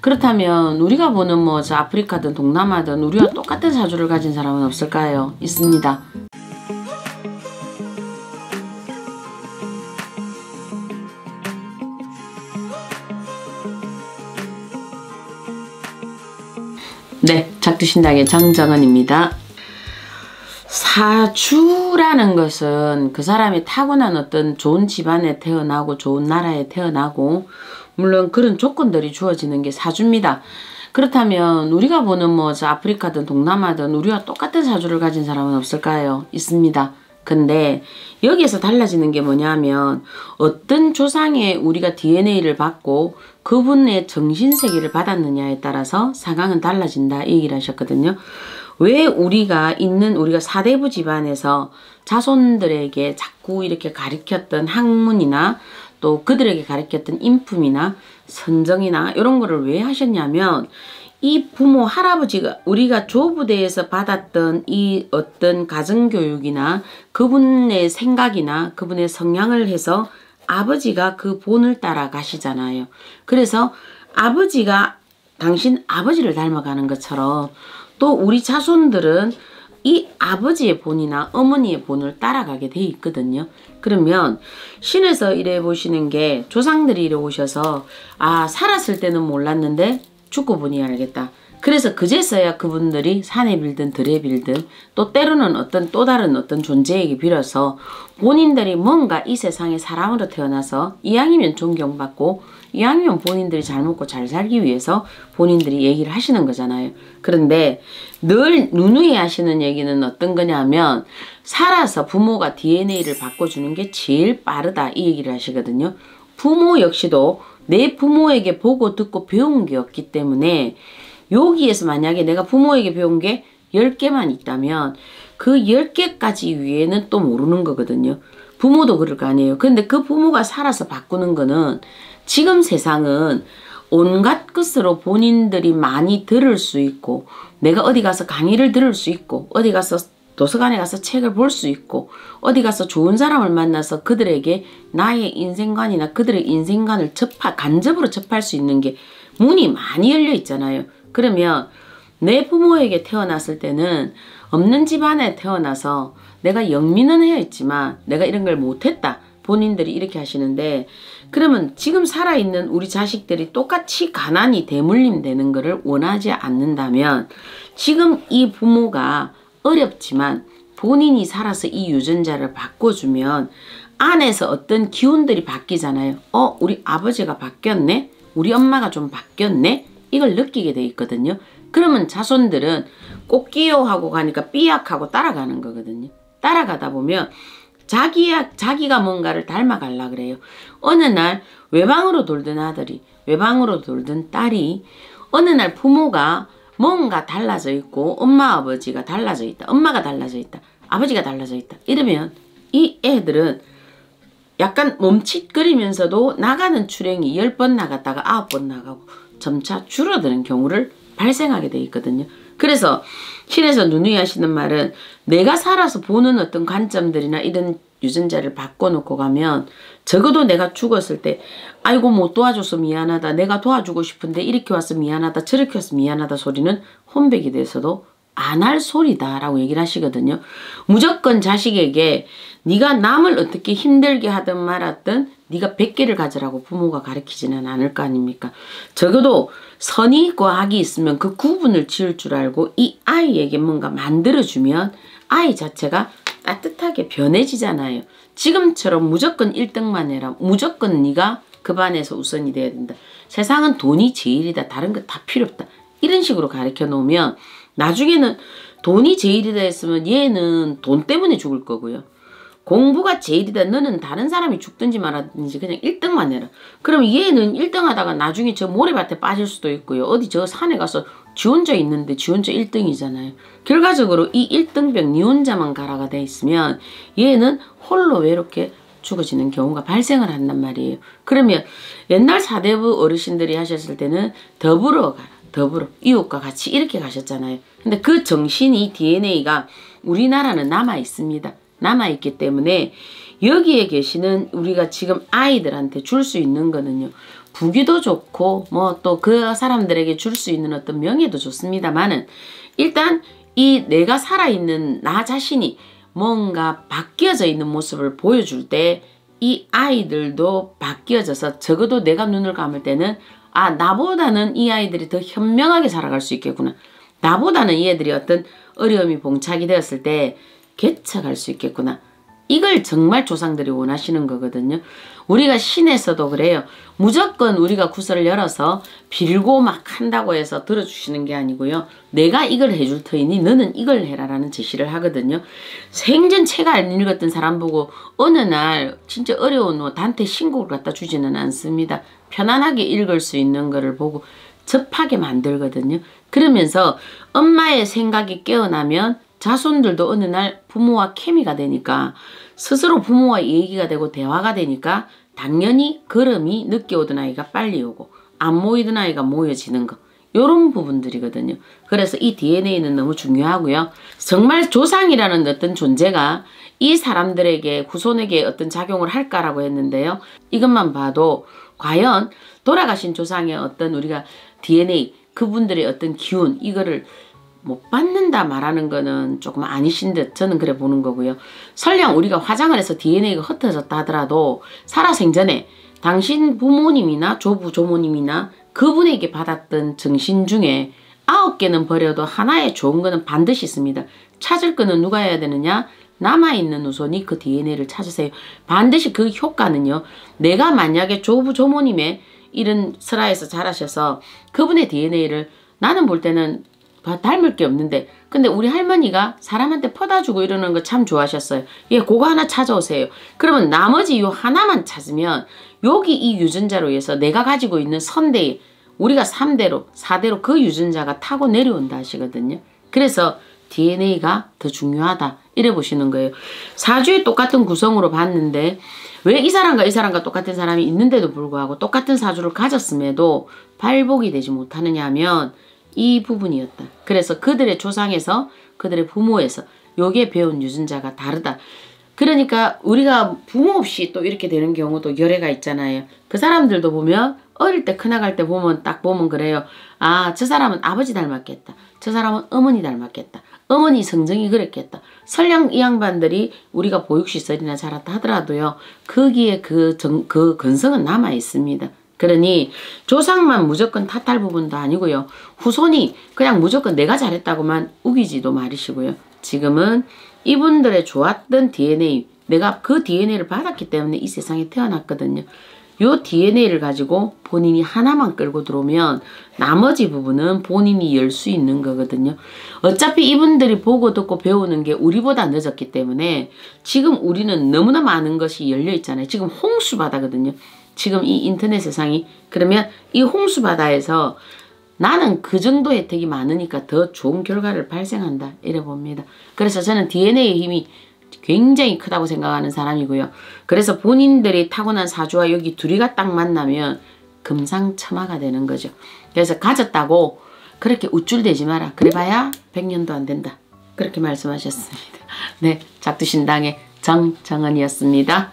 그렇다면 우리가 보는 뭐 저 아프리카든 동남아든 우리와 똑같은 사주를 가진 사람은 없을까요? 있습니다. 네, 작두신당의 장정은입니다. 사주라는 것은 그 사람이 타고난 어떤 좋은 집안에 태어나고 좋은 나라에 태어나고 물론 그런 조건들이 주어지는 게 사주입니다. 그렇다면 우리가 보는 뭐 아프리카든 동남아든 우리와 똑같은 사주를 가진 사람은 없을까요? 있습니다. 근데 여기에서 달라지는 게 뭐냐면 어떤 조상의 우리가 DNA를 받고 그분의 정신세계를 받았느냐에 따라서 상황은 달라진다 이 얘기를 하셨거든요. 왜 우리가 있는 우리가 사대부 집안에서 자손들에게 자꾸 이렇게 가르쳤던 학문이나 또 그들에게 가르쳤던 인품이나 선정이나 이런 거를 왜 하셨냐면 이 부모 할아버지가 우리가 조부대에서 받았던 이 어떤 가정교육이나 그분의 생각이나 그분의 성향을 해서 아버지가 그 본을 따라 가시잖아요. 그래서 아버지가 당신 아버지를 닮아가는 것처럼 또 우리 자손들은 이 아버지의 본이나 어머니의 본을 따라가게 돼 있거든요. 그러면 신에서 이래 보시는 게 조상들이 이래 오셔서 아 살았을 때는 몰랐는데 죽고 보니 알겠다. 그래서 그제서야 그분들이 산에 빌든 들에 빌든 또 때로는 어떤 또 다른 어떤 존재에게 빌어서 본인들이 뭔가 이 세상에 사람으로 태어나서 이왕이면 존경받고 이왕이면 본인들이 잘 먹고 잘 살기 위해서 본인들이 얘기를 하시는 거잖아요. 그런데 늘 누누이 하시는 얘기는 어떤 거냐면 살아서 부모가 DNA를 바꿔주는 게 제일 빠르다 이 얘기를 하시거든요. 부모 역시도 내 부모에게 보고 듣고 배운 게 없기 때문에 여기에서 만약에 내가 부모에게 배운 게 10개만 있다면 그 10개까지 위에는 또 모르는 거거든요. 부모도 그럴 거 아니에요. 근데 그 부모가 살아서 바꾸는 거는 지금 세상은 온갖 것으로 본인들이 많이 들을 수 있고 내가 어디 가서 강의를 들을 수 있고 어디 가서 도서관에 가서 책을 볼 수 있고 어디 가서 좋은 사람을 만나서 그들에게 나의 인생관이나 그들의 인생관을 접하, 간접으로 접할 수 있는 게 문이 많이 열려 있잖아요. 그러면 내 부모에게 태어났을 때는 없는 집안에 태어나서 내가 영민은 해야 했지만 내가 이런 걸 못했다. 본인들이 이렇게 하시는데 그러면 지금 살아있는 우리 자식들이 똑같이 가난이 대물림 되는 것을 원하지 않는다면 지금 이 부모가 어렵지만 본인이 살아서 이 유전자를 바꿔주면 안에서 어떤 기운들이 바뀌잖아요. 어 우리 아버지가 바뀌었네? 우리 엄마가 좀 바뀌었네? 이걸 느끼게 돼 있거든요. 그러면 자손들은 꽃기요 하고 가니까 삐약하고 따라가는 거거든요. 따라가다 보면 자기야, 자기가 뭔가를 닮아갈라 그래요. 어느 날 외방으로 돌던 아들이, 외방으로 돌던 딸이 어느 날 부모가 뭔가 달라져 있고 엄마 아버지가 달라져 있다. 엄마가 달라져 있다. 아버지가 달라져 있다. 이러면 이 애들은 약간 멈칫거리면서도 나가는 출행이 10번 나갔다가 9번 나가고 점차 줄어드는 경우를 발생하게 돼 있거든요. 그래서 신에서 누누이 하시는 말은 내가 살아서 보는 어떤 관점들이나 이런 유전자를 바꿔놓고 가면 적어도 내가 죽었을 때 아이고 못 도와줘서 미안하다 내가 도와주고 싶은데 이렇게 와서 미안하다 저렇게 와서 미안하다 소리는 혼백이 돼서도 안 할 소리다 라고 얘기를 하시거든요. 무조건 자식에게 네가 남을 어떻게 힘들게 하든 말았든 네가 100개를 가져라고 부모가 가르치지는 않을 거 아닙니까? 적어도 선이 있고 악이 있으면 그 구분을 지을 줄 알고 이 아이에게 뭔가 만들어주면 아이 자체가 따뜻하게 변해지잖아요. 지금처럼 무조건 1등만 해라. 무조건 네가 그 반에서 우선이 돼야 된다. 세상은 돈이 제일이다. 다른 거 다 필요 없다. 이런 식으로 가르쳐 놓으면 나중에는 돈이 제일이다 했으면 얘는 돈 때문에 죽을 거고요. 공부가 제일이다. 너는 다른 사람이 죽든지 말든지 그냥 1등만 해라. 그럼 얘는 1등 하다가 나중에 저 모래밭에 빠질 수도 있고요. 어디 저 산에 가서 지 혼자 있는데 지 혼자 1등이잖아요. 결과적으로 이 1등병 니 혼자만 가라가 돼 있으면 얘는 홀로 외롭게 죽어지는 경우가 발생을 한단 말이에요. 그러면 옛날 사대부 어르신들이 하셨을 때는 더불어 가라. 더불어 이웃과 같이 이렇게 가셨잖아요. 근데 그 정신이 DNA가 우리나라는 남아 있습니다. 남아 있기 때문에 여기에 계시는 우리가 지금 아이들한테 줄 수 있는 거는요. 부귀도 좋고 뭐 또 그 사람들에게 줄 수 있는 어떤 명예도 좋습니다만은 일단 이 내가 살아있는 나 자신이 뭔가 바뀌어져 있는 모습을 보여줄 때 이 아이들도 바뀌어져서 적어도 내가 눈을 감을 때는 아 나보다는 이 아이들이 더 현명하게 살아갈 수 있겠구나. 나보다는 이 애들이 어떤 어려움이 봉착이 되었을 때 개척할 수 있겠구나. 이걸 정말 조상들이 원하시는 거거든요. 우리가 신에서도 그래요. 무조건 우리가 구설을 열어서 빌고 막 한다고 해서 들어주시는 게 아니고요. 내가 이걸 해줄 터이니 너는 이걸 해라라는 제시를 하거든요. 생전 책안 읽었던 사람 보고 어느 날 진짜 어려운 뭐 단테 신곡을 갖다 주지는 않습니다. 편안하게 읽을 수 있는 거를 보고 접하게 만들거든요. 그러면서 엄마의 생각이 깨어나면 자손들도 어느 날 부모와 케미가 되니까 스스로 부모와 얘기가 되고 대화가 되니까 당연히 걸음이 늦게 오던 아이가 빨리 오고 안 모이던 아이가 모여지는 거 요런 부분들이거든요. 그래서 이 DNA는 너무 중요하고요. 정말 조상이라는 어떤 존재가 이 사람들에게 후손에게 어떤 작용을 할까라고 했는데요. 이것만 봐도 과연 돌아가신 조상의 어떤 우리가 DNA 그분들의 어떤 기운 이거를 못 받는다 말하는 거는 조금 아니신 듯 저는 그래 보는 거고요. 설령 우리가 화장을 해서 DNA가 흩어졌다 하더라도 살아생전에 당신 부모님이나 조부 조모님이나 그분에게 받았던 정신 중에 아홉 개는 버려도 하나의 좋은 거는 반드시 있습니다. 찾을 거는 누가 해야 되느냐? 남아있는 후손이 그 DNA를 찾으세요. 반드시 그 효과는요. 내가 만약에 조부 조모님의 이런 설화에서 자라셔서 그분의 DNA를 나는 볼 때는 닮을 게 없는데 근데 우리 할머니가 사람한테 퍼다 주고 이러는 거 참 좋아하셨어요. 예, 그거 하나 찾아오세요. 그러면 나머지 요 하나만 찾으면 여기 이 유전자로 해서 내가 가지고 있는 선대에 우리가 3대로 4대로 그 유전자가 타고 내려온다 하시거든요. 그래서 DNA가 더 중요하다 이래 보시는 거예요. 사주에 똑같은 구성으로 봤는데 왜 이 사람과 이 사람과 똑같은 사람이 있는데도 불구하고 똑같은 사주를 가졌음에도 발복이 되지 못하느냐 하면 이 부분이었다. 그래서 그들의 조상에서 그들의 부모에서 요게 배운 유전자가 다르다. 그러니까 우리가 부모 없이 또 이렇게 되는 경우도 열애가 있잖아요. 그 사람들도 보면 어릴 때 크나갈 때 보면 딱 보면 그래요. 아, 저 사람은 아버지 닮았겠다. 저 사람은 어머니 닮았겠다. 어머니 성정이 그랬겠다. 설령 이 양반들이 우리가 보육시설이나 자랐다 하더라도요. 거기에 그, 정, 그 근성은 남아 있습니다. 그러니 조상만 무조건 탓할 부분도 아니고요. 후손이 그냥 무조건 내가 잘했다고만 우기지도 말이시고요. 지금은 이분들의 좋았던 DNA, 내가 그 DNA를 받았기 때문에 이 세상에 태어났거든요. 요 DNA를 가지고 본인이 하나만 끌고 들어오면 나머지 부분은 본인이 열 수 있는 거거든요. 어차피 이분들이 보고 듣고 배우는 게 우리보다 늦었기 때문에 지금 우리는 너무나 많은 것이 열려 있잖아요. 지금 홍수 바다거든요. 지금 이 인터넷 세상이 그러면 이 홍수 바다에서 나는 그 정도 혜택이 많으니까 더 좋은 결과를 발생한다 이래 봅니다. 그래서 저는 DNA의 힘이 굉장히 크다고 생각하는 사람이고요. 그래서 본인들이 타고난 사주와 여기 둘이가 딱 만나면 금상첨화가 되는 거죠. 그래서 가졌다고 그렇게 우쭐대지 마라. 그래봐야 100년도 안 된다. 그렇게 말씀하셨습니다. 네, 작두신당의 정정은이었습니다.